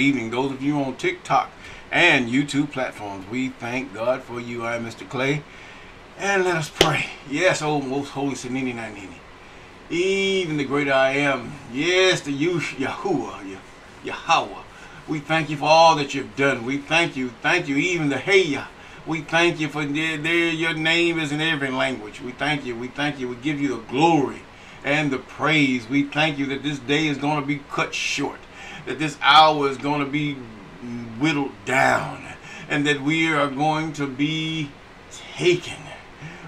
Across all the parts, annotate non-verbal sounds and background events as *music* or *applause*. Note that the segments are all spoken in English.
evening. Those of you on TikTok and YouTube platforms, we thank God for you. I am Mr. Clay. And let us pray. Yes, oh most holy Sanini Nanini. Even the great I am. Yes, the Yush Yahuwah. Yahweh. We thank you for all that you've done. We thank you. Thank you. Even the Heya. We thank you for there, there your name is in every language. We thank you. We thank you. We give you the glory and the praise. We thank you that this day is going to be cut short. That this hour is going to be whittled down. And that we are going to be taken.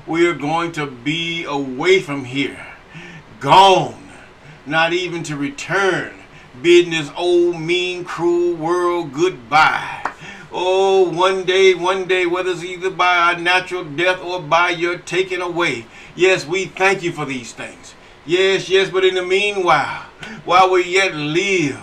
We are going to be away from here. Gone. Not even to return bidding this old, mean, cruel world goodbye. Oh, one day, one day, whether it's either by our natural death or by your taking away. Yes, we thank you for these things. Yes, yes, but in the meanwhile, while we yet live,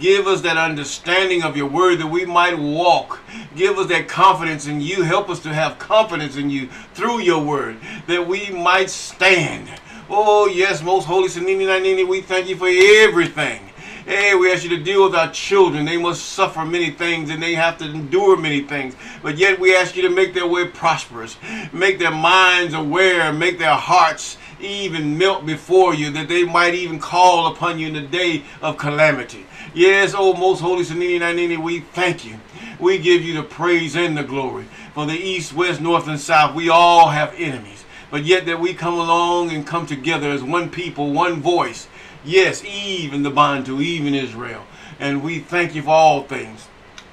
give us that understanding of your word that we might walk. Give us that confidence in you. Help us to have confidence in you through your word that we might stand. Oh, yes, most holy Sanini Nanini, we thank you for everything. Hey, we ask you to deal with our children. They must suffer many things and they have to endure many things. But yet we ask you to make their way prosperous, make their minds aware, make their hearts even melt before you, that they might even call upon you in the day of calamity. Yes, oh most holy Sanini Nanini, we thank you. We give you the praise and the glory. For the east, west, north, and south, we all have enemies. But yet that we come along and come together as one people, one voice, Yes, even the Bantu, even Israel. And we thank you for all things.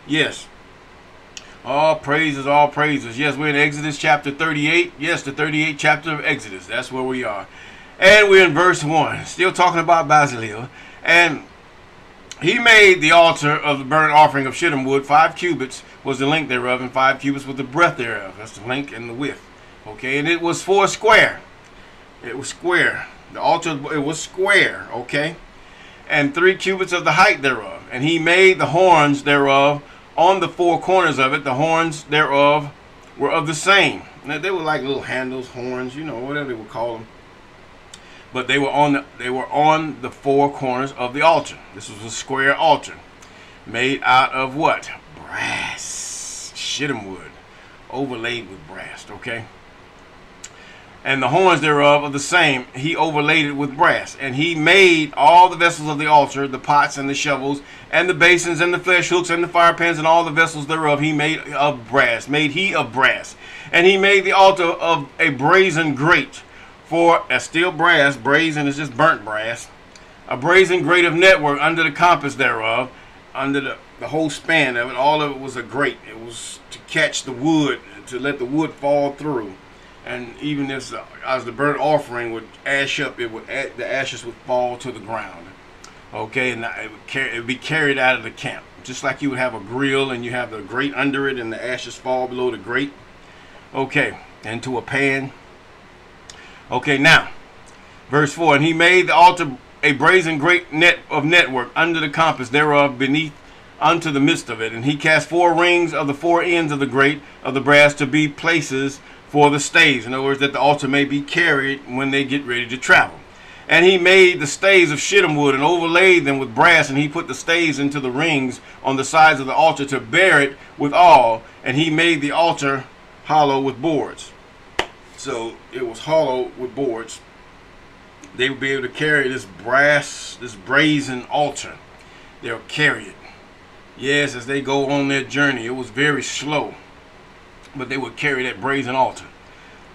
Yes. All praises, all praises. Yes, we're in Exodus chapter 38. Yes, the 38th chapter of Exodus. That's where we are. And we're in verse 1. Still talking about Bezalel. And he made the altar of the burnt offering of shittim wood. Five cubits was the length thereof, and five cubits was the breadth thereof. That's the length and the width. Okay, and it was four square. It was square. The altar it was square, okay? And three cubits of the height thereof. And he made the horns thereof on the four corners of it. The horns thereof were of the same. Now, they were like little handles, horns, you know, whatever they would call them. But they were on the, they were on the four corners of the altar. This was a square altar, made out of what? Brass, shittim wood, overlaid with brass. Okay and the horns thereof of the same. He overlaid it with brass. And he made all the vessels of the altar the pots and the shovels and the basins and the flesh hooks and the fire pans and all the vessels thereof he made of brass made he of brass. And he made the altar of a brazen grate for a steel brass brazen is just burnt brass a brazen grate of network under the compass thereof under the, the whole span of it. All of it was a grate. It was to catch the wood to let the wood fall through and even as as the burnt offering would ash up, it would the ashes would fall to the ground. Okay, and it would, it would be carried out of the camp, just like you would have a grill and you have the grate under it, and the ashes fall below the grate. Okay, into a pan. Okay, now, verse four, and he made the altar a brazen grate net of network under the compass thereof beneath unto the midst of it, and he cast four rings of the four ends of the grate of the brass to be places for the stays. In other words, that the altar may be carried when they get ready to travel. And he made the stays of shittim wood and overlaid them with brass, and he put the stays into the rings on the sides of the altar to bear it with all. And he made the altar hollow with boards. So it was hollow with boards. They would be able to carry this brass, this brazen altar. They'll carry it. Yes, as they go on their journey, it was very slow but they would carry that brazen altar.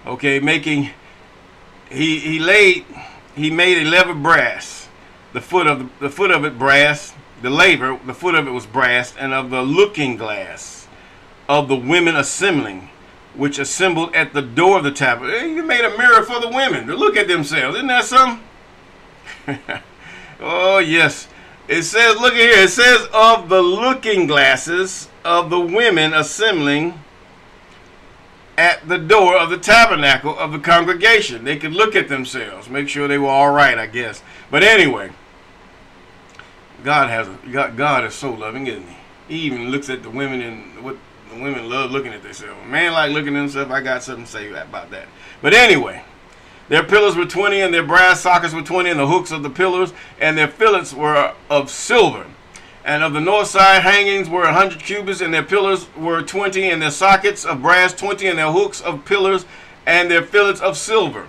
Okay, making he he laid he made a lever brass, the foot of the, the foot of it brass, the laver, the foot of it was brass, and of the looking glass of the women assembling, which assembled at the door of the tabernacle. You made a mirror for the women to look at themselves. Isn't that something? *laughs* oh yes. It says, look at here, it says of the looking glasses of the women assembling at the door of the tabernacle of the congregation. They could look at themselves, make sure they were all right, I guess. But anyway, God has a, God, God is so loving, isn't he? He even looks at the women and what the women love looking at themselves. Man like looking at himself. I got something to say about that. But anyway, their pillars were 20 and their brass sockets were 20 and the hooks of the pillars and their fillets were of silver And of the north side hangings were 100 cubits, and their pillars were 20, and their sockets of brass 20, and their hooks of pillars, and their fillets of silver.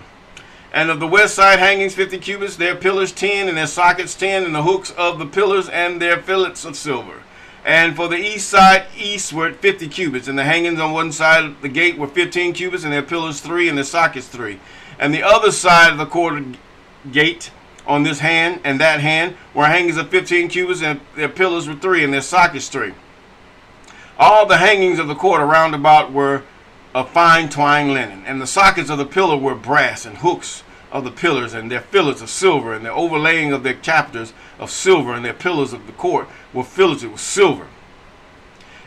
And of the west side hangings 50 cubits, their pillars 10, and their sockets 10, and the hooks of the pillars, and their fillets of silver. And for the east side, eastward 50 cubits, and the hangings on one side of the gate were 15 cubits, and their pillars 3, and their sockets 3. And the other side of the quarter gate on this hand and that hand were hangings of 15 cubits, and their pillars were 3, and their sockets 3. All the hangings of the court around about were of fine twined linen, and the sockets of the pillar were brass, and hooks of the pillars, and their fillets of silver, and the overlaying of their chapters of silver, and their pillars of the court were filleted with silver.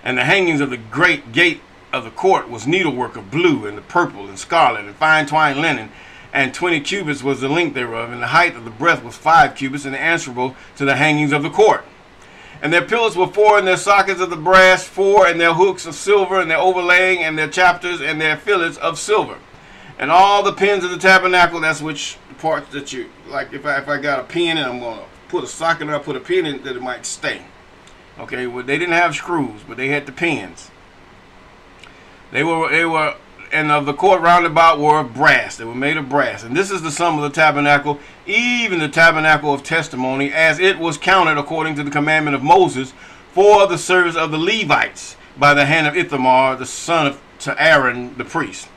And the hangings of the great gate of the court was needlework of blue, and the purple, and scarlet, and fine twined linen, and twenty cubits was the length thereof, and the height of the breadth was five cubits, and answerable to the hangings of the court. And their pillars were four, and their sockets of the brass four, and their hooks of silver, and their overlaying, and their chapters, and their fillets of silver. And all the pins of the tabernacle, that's which parts that you, like if I, if I got a pin and I'm going to put a socket or I put a pin in that it might stay. Okay, well, they didn't have screws, but they had the pins. They were, they were, and of the court roundabout were of brass. They were made of brass. And this is the sum of the tabernacle, even the tabernacle of testimony, as it was counted according to the commandment of Moses for the service of the Levites by the hand of Ithamar, the son of to Aaron the priest.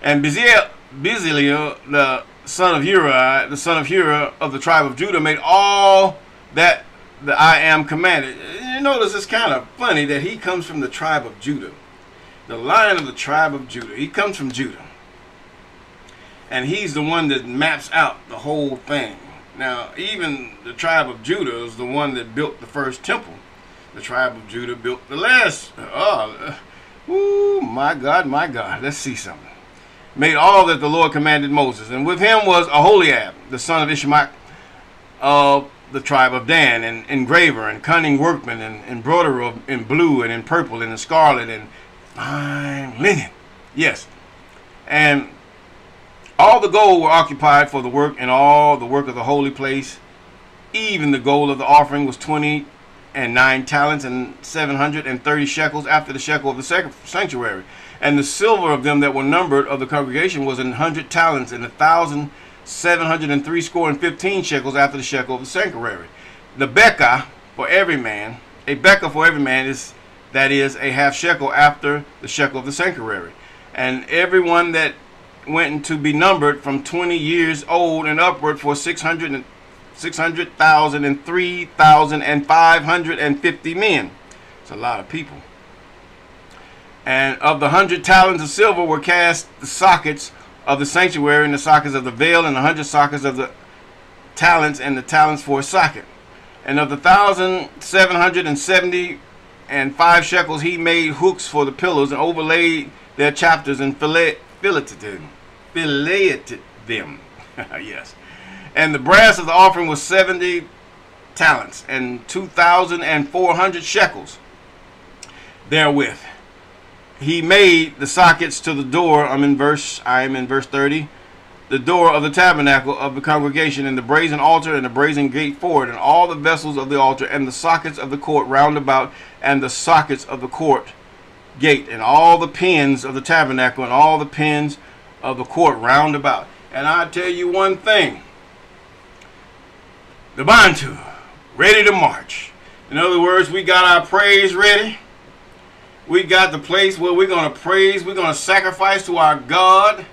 And Bezalel, the son of Uri, the son of Hur of the tribe of Judah, made all that the I am commanded. You notice it's kind of funny that he comes from the tribe of Judah the lion of the tribe of Judah. He comes from Judah. And he's the one that maps out the whole thing. Now, even the tribe of Judah is the one that built the first temple. The tribe of Judah built the last. Oh, oh my God, my God. Let's see something. Made all that the Lord commanded Moses. And with him was Aholiab, the son of Ishmael of the tribe of Dan, and engraver and cunning workman, and embroiderer in blue and in purple and in scarlet and fine linen. Yes. And all the gold were occupied for the work and all the work of the holy place. Even the gold of the offering was 20 and 9 talents and 730 shekels after the shekel of the sanctuary. And the silver of them that were numbered of the congregation was an hundred talents and a thousand seven hundred and three score and fifteen shekels after the shekel of the sanctuary. The bekah for every man, a bekah for every man is that is a half shekel after the shekel of the sanctuary. And everyone that went to be numbered from 20 years old and upward for 600 600,000 and 3,550 men. It's a lot of people. And of the hundred talents of silver were cast the sockets of the sanctuary and the sockets of the veil and the hundred sockets of the talents and the talents for a socket. And of the thousand seven hundred and seventy and five shekels he made hooks for the pillars and overlaid their chapters and fillet, filleted them. Filleted them. *laughs* yes. And the brass of the offering was 70 talents and 2,400 shekels therewith. He made the sockets to the door. I'm in verse, I am in verse 30 the door of the tabernacle of the congregation, and the brazen altar, and the brazen gate forward, and all the vessels of the altar, and the sockets of the court round about, and the sockets of the court gate, and all the pins of the tabernacle, and all the pins of the court round about. And I tell you one thing the Bantu, ready to march. In other words, we got our praise ready. We got the place where we're going to praise, we're going to sacrifice to our God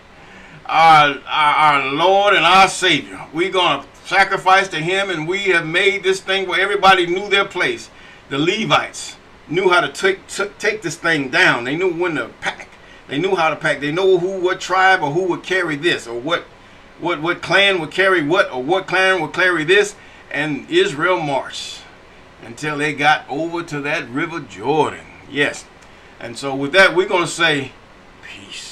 our, our, our Lord and our Savior. We're going to sacrifice to Him, and we have made this thing where everybody knew their place. The Levites knew how to take, take this thing down. They knew when to pack. They knew how to pack. They know who, what tribe, or who would carry this, or what, what, what clan would carry what, or what clan would carry this. And Israel marched until they got over to that river Jordan. Yes. And so with that, we're going to say peace.